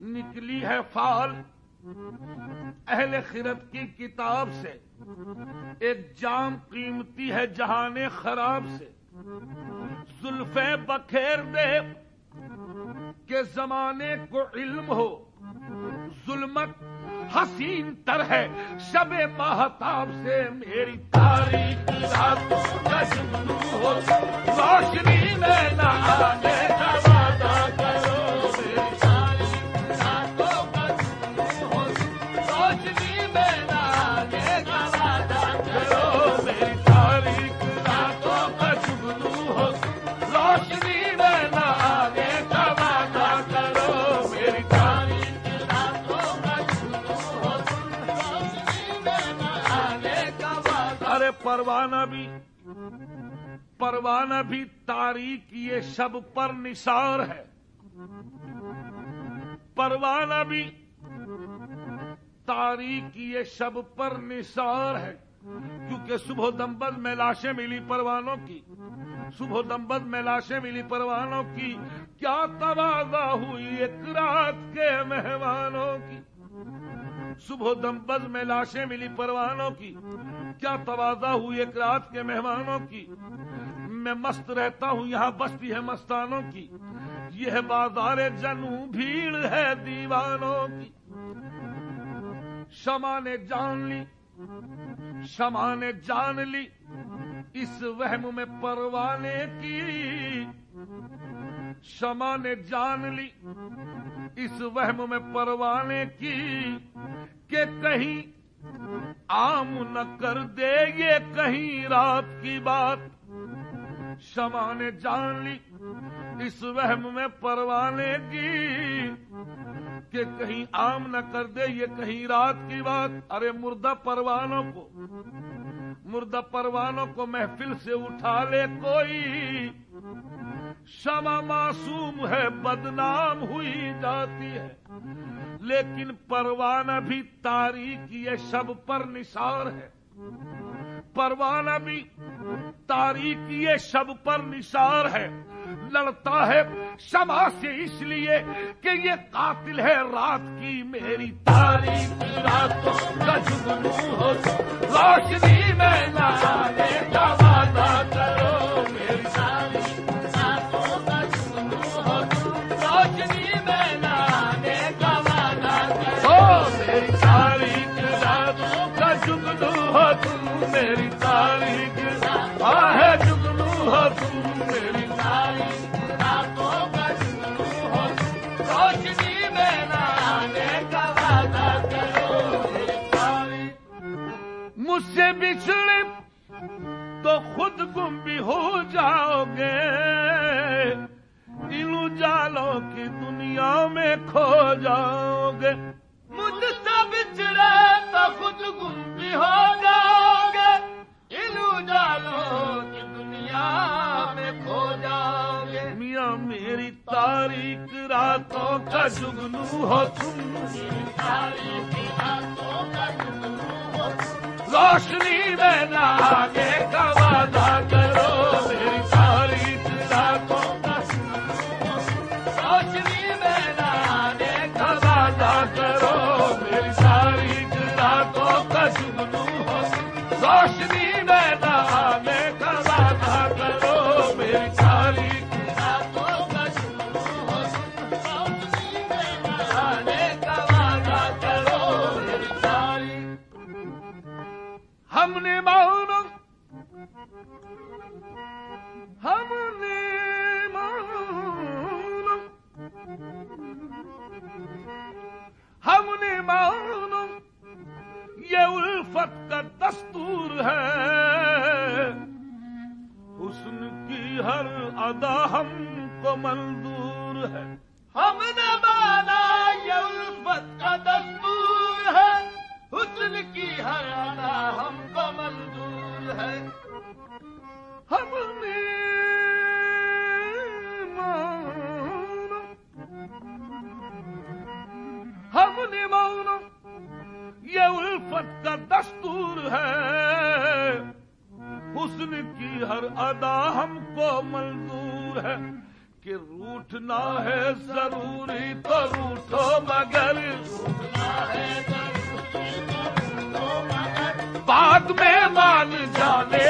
نکلی ہے فال اہل خرت کی کتاب سے۔ ایک جام قیمتی ہے جہان خراب سے۔ زلفیں بکھیر دے کہ زمانے کو علم ہو۔ ظلمت حسین تر ہے۔ شب محتاب سے میری تاریخ ہو۔ روشنی میں نہ آنے پروانہ بھی پروانہ بھی تاریخ یہ شب پر نثار ہے۔ پروانہ بھی تاریخ یہ شب پر نثار ہے۔ کیونکہ صبح دمبد میں لاشیں ملی پروانوں کی۔ صبح دمبد میں لاشیں ملی پروانوں کی۔ کیا توازہ ہوئی ایک رات کے مہمانوں کی؟ صبح دمبد میں لاشیں ملی پروانوں کی۔ کیا توازہ ہوئی ایک رات کے مہمانوں کی؟ میں مست رہتا ہوں، یہاں بستی ہے مستانوں کی۔ یہ بازار جنو بھیڑ ہے دیوانوں کی۔ شما نے جان لی شما نے جان لی، اس وہم میں پروانے کی۔ شما نے جان لی اس وہم میں پروانے کی کہ کہیں عام نہ کر دے یہ کہیں رات کی بات۔ شما نے جان لی اس وہم میں پروانے کی کہ کہیں عام نہ کر دے یہ کہیں رات کی بات۔ ارے مردہ پروانوں کو، مردہ پروانوں کو محفل سے اٹھا لے کوئی۔ شمع معصوم ہے، بدنام ہوئی جاتی ہے۔ لیکن پروانہ بھی تاریخ یہ شب پر نثار ہے۔ پروانہ بھی تاریخ یہ شب پر نثار ہے۔ لڑتا ہے شما سے اس لیے کہ یہ قاتل ہے رات کی میری تاریخ۔ رات روشنی میں تو خود گم بھی ہو جاؤ گے۔ ان جالوں کی دنیا میں کھو جاؤ گے۔ مجھ سے بچڑے تو خود گم بھی ہو جاؤ گے۔ ان جالوں کی دنیا میں کھو جاؤ گے۔ میاں میری تاریخ راتوں کا جگنو ہو تم روشنی میں نہ آگے کا وعدہ کرو میری تاریخ راتوں کا روشنی ہم نے مانو ہم نے مانو یہ الفت کا دستور ہے حسن کی ہر ادا ہم کو منظور ہے کہ روٹنا ہے ضروری تو روٹو مگر بعد میں مان جانے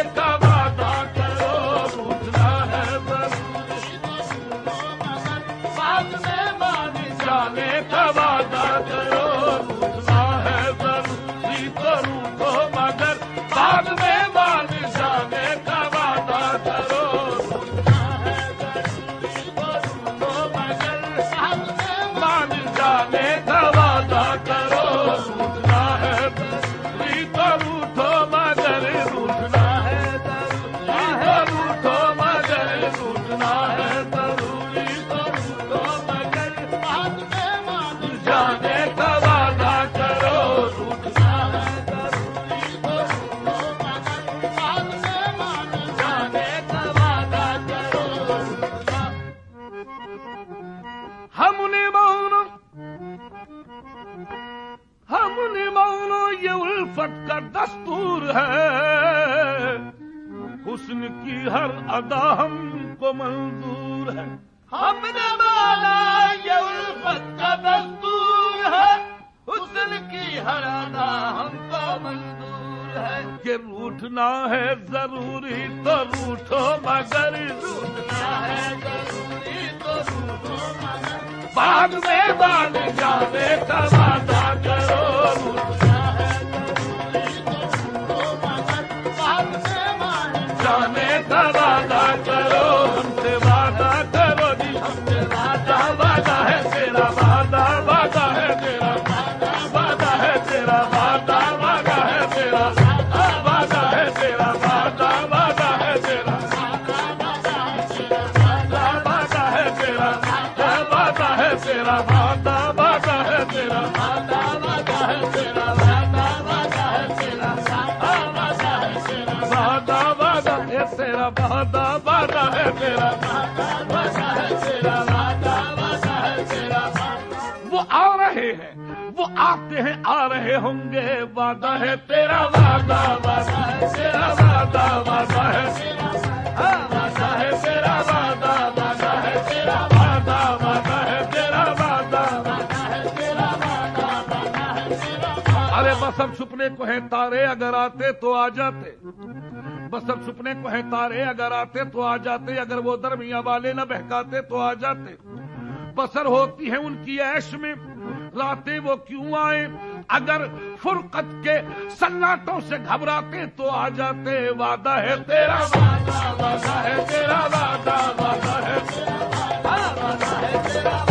ہم نے مانو یہ الفت کا دستور ہے۔ حسن کی ہر ادا ہم کو منظور ہے۔ ہم نے مانا یہ الفت کا دستور ہے۔ حسن کی ہر ادا ہم کو منظور ہے۔ کہ روٹنا ہے ضروری تو روٹو مگر روٹنا ہے ضروری تو روٹو مگر ਬਾਗ ਵੇ ਬਾਗ ਜਾਵੇ ਕਮਾਤਾ ਕਰੋ ਮੁਰ وعدہ ہے تیرا وعدہ وعدہ ہے تیرا وعدہ وعدہ ہے۔ ہاں، وعدہ ہے تیرا وعدہ وعدہ ہے تیرا وعدہ وعدہ ہے تیرا وعدہ وعدہ ہے تیرا وعدہ۔ ارے بس اب چھپنے کو ہیں تارے اگر آتے تو آ جاتے۔ بس اب چھپنے کو ہیں تارے اگر آتے تو آ جاتے۔ اگر وہ درمیاں والے نہ بہکاتے تو آ جاتے۔ بسر ہوتی ہے ان کی عیش میں۔ راتیں وہ کیوں آئے اگر فرقت کے سناٹوں سے گھبراتے تو آ جاتے، وعدہ ہے تیرا، وعدہ وعدہ ہے تیرا، وعدہ وعدہ ہے وعدہ ہے تیرا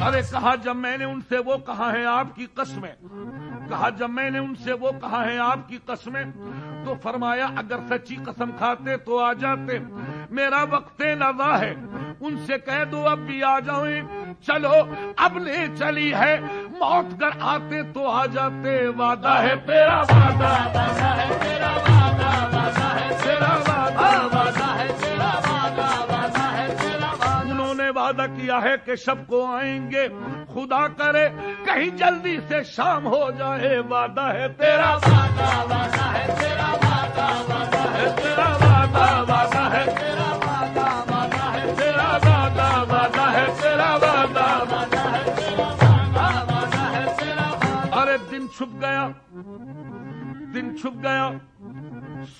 ارے، کہا جب میں نے ان سے، وہ کہا ہے آپ کی قسمیں۔ کہا جب میں نے ان سے، وہ کہا ہے آپ کی قسمیں۔ تو فرمایا، اگر سچی قسم کھاتے تو آ جاتے۔ میرا وقت نظا ہے۔ ان سے کہہ دو، اب بھی آ جائیں۔ چلو، اب لے چلی ہے۔ موت کر آتے تو آ جاتے۔ وعدہ ہے تیرا، وعدہ وعدہ ہے تیرا، وعدہ وعدہ ہے تیرا، وعدہ وعدہ ہے تیرا، وعدہ وعدہ ہے تیرا، وعدہ۔ انہوں نے وعدہ کیا ہے کہ شب کو آئیں گے۔ خدا کرے، کہیں جلدی سے شام ہو جائے۔ وعدہ ہے تیرا، وعدہ وعدہ ہے تیرا، وعدہ وعدہ ہے تیرا، وعدہ وعدہ ہے تیرا۔ چھپ گیا۔ دن چھپ گیا۔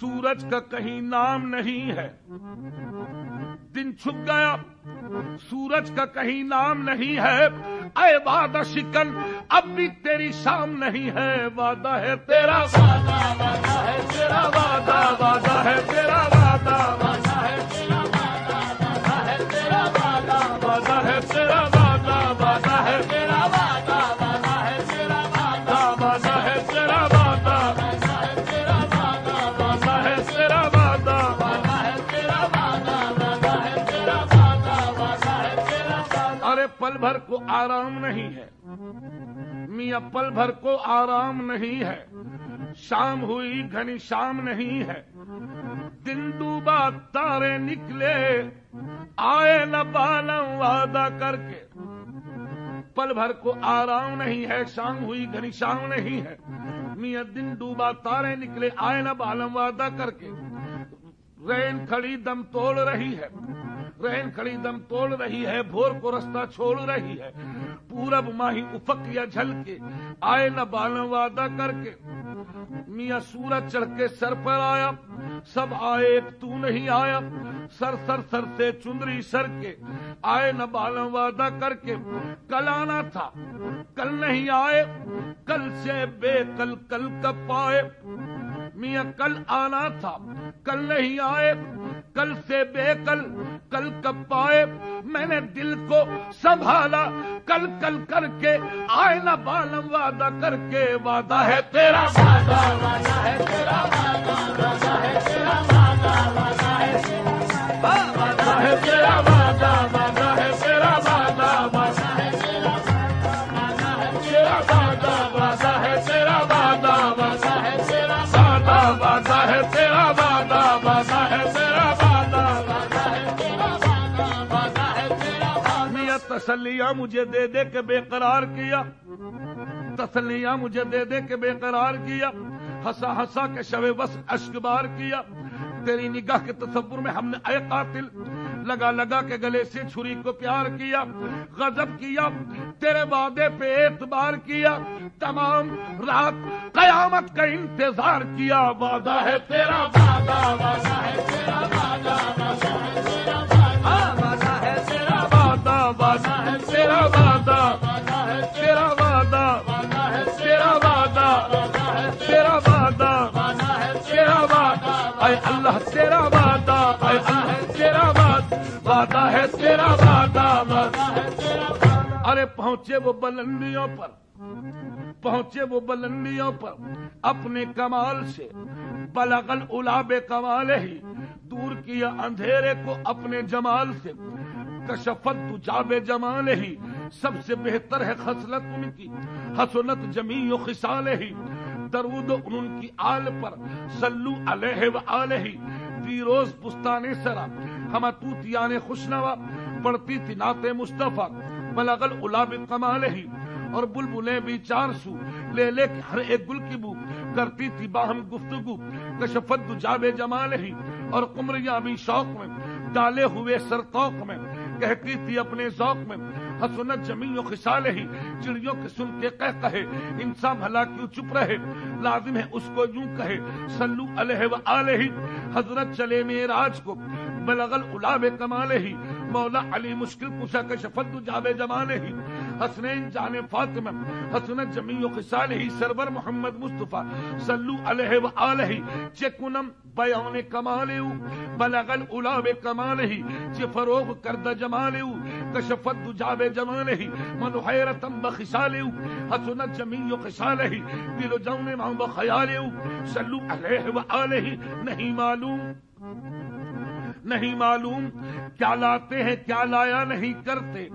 سورج کا کہیں نام نہیں ہے۔ دن چھپ گیا۔ سورج کا کہیں نام نہیں ہے۔ اے وعدہ شکن، اب بھی تیری شام نہیں ہے۔ وعدہ ہے تیرا، وعدہ وعدہ ہے تیرا، وعدہ وعدہ ہے تیرا وعدہ۔ بھر کو آرام نہیں ہے۔ میاں پل بھر کو آرام نہیں ہے۔ شام ہوئی گھنی شام نہیں ہے۔ دن ڈوبا، تارے نکلے۔ آئے نہ بالم وعدہ کر کے۔ پل بھر کو آرام نہیں ہے۔ شام ہوئی گھنی شام نہیں ہے۔ میاں دن ڈوبا، تارے نکلے۔ آئے نہ بالم وعدہ کر کے۔ رین کھڑی دم توڑ رہی ہے۔ رین کھڑی دم توڑ رہی ہے، بھور کو رستہ چھوڑ رہی ہے۔ پورب ماہی افق یا جھل کے، آئے نہ بالم وعدہ کر کے۔ میاں سورج چڑھ کے سر پر آیا، سب آئے ایک تو نہیں آیا۔ سر سر سر سے چندری سر کے، آئے نہ بالم وعدہ کر کے۔ کل آنا تھا، کل نہیں آئے۔ کل سے بے کل کل کب پائے میاں کل آنا تھا، کل نہیں آئے۔ کل سے بے کل کل کب پائے؟ میں نے دل کو سنبھالا، کل کل کر کے آئے نہ بالم وعدہ کر کے، وعدہ ہے تیرا، وعدہ وعدہ ہے تیرا، وعدہ وعدہ ہے مجھے دے دے کے بے قرار کیا۔ تسلیہ مجھے دے دے کے بے قرار کیا۔ ہنسا ہنسا کے شب بس اشک بار کیا۔ تیری نگاہ کے تصور میں ہم نے اے قاتل لگا لگا کے گلے سے چھری کو پیار کیا۔ غضب کیا، تیرے وعدے پہ اعتبار کیا۔ تمام رات قیامت کا انتظار کیا۔ وعدہ ہے تیرا، وعدہ وعدہ ہے تیرا، وعدہ وعدہ ہے تیرا۔ تیرا وعدہ تیرا وعدہ تیرا وعدہ تیرا وعدہ تیرا وعدہ، اے اللہ تیرا وعدہ، اے اللہ تیرا وعدہ وعدہ ہے تیرا وعدہ وعدہ ہے تیرا وعدہ ارے پہنچے وہ بلندیوں پر، پہنچے وہ بلندیوں پر، اپنے کمال سے بلغل الاب کمال ہی، دور کیا اندھیرے کو اپنے جمال سے کشفت جاب جمال ہی، سب سے بہتر ہے خصلت ان کی۔ حسنت جمی و خسال ہی۔ درود ان کی آل پر سلو علیہ و آلہ فیروز پستانے سرا ہم توتیان خوشنوا۔ پڑتی تھی نعت مصطفیٰ بلغل الاب کمال ہی۔ اور بلبلیں بھی چار سو، لے لے کے ہر ایک گل کی بو۔ کرتی تھی باہم گفتگو، کشفت جاب جمال ہی۔ اور قمریاں بھی شوق میں۔ ڈالے ہوئے سرتوق میں، کہتی تھی اپنے ذوق میں، حسنت جمی و خسال ہی، چڑیوں کے سن کے کہہ کہے انسان بھلا کیوں چپ رہے؟ لازم ہے اس کو یوں کہے سلو علیہ و آلہ، حضرت چلے میراج کو بلغل الاب کمال ہی مولا علی مشکل کشا کے شفت جاب ہی حسنین جان فاطمہ حسن جمیع و قصالہی سرور محمد مصطفی، صلو علیہ وآلہی چکنم بیان کمالہو بلغ العلا کمالہی چی فروغ کرد جمالہو کشفت دجاب جمالہی من حیرتم بخصالہو حسن جمیع و قصالہی دل و جون مان ماں بخیالہو صلو علیہ وآلہی نہیں معلوم نہیں معلوم، کیا لاتے ہیں، کیا لایا نہیں کرتے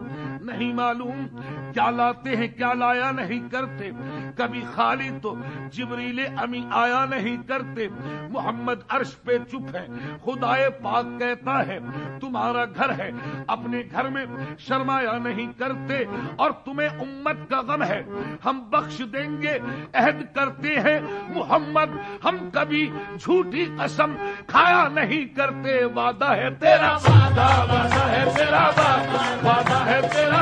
نہیں معلوم۔ کیا لاتے ہیں، کیا لایا نہیں کرتے۔ کبھی خالی تو جبریل امی آیا نہیں کرتے۔ محمد عرش پہ چپ ہے، خدائے پاک کہتا ہے، تمہارا گھر ہے۔ اپنے گھر میں شرمایا نہیں کرتے۔ اور تمہیں امت کا غم ہے۔ ہم بخش دیں گے، عہد کرتے ہیں۔ محمد، ہم کبھی جھوٹی قسم کھایا نہیں کرتے۔ وعدہ ہے تیرا، وعدہ وعدہ ہے تیرا، وعدہ وعدہ ہے تیرا۔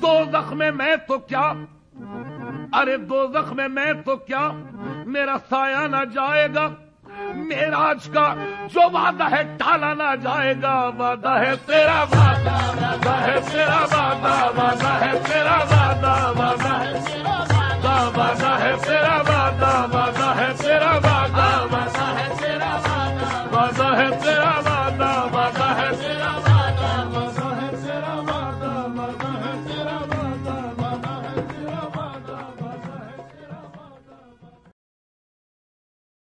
دو میں تو کیا؟ ارے دو زخم میں تو کیا؟ میرا سایہ نہ جائے گا۔ میراج کا، جو وعدہ ہے ٹالا نہ جائے گا، وعدہ ہے تیرا وعدہ وعدہ ہے تیرا وعدہ وعدہ ہے تیرا وعدہ وعدہ ہے تیرا وعدہ وعدہ ہے تیرا وعدہ وعدہ ہے تیرا وعدہ۔